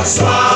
Bonsoir.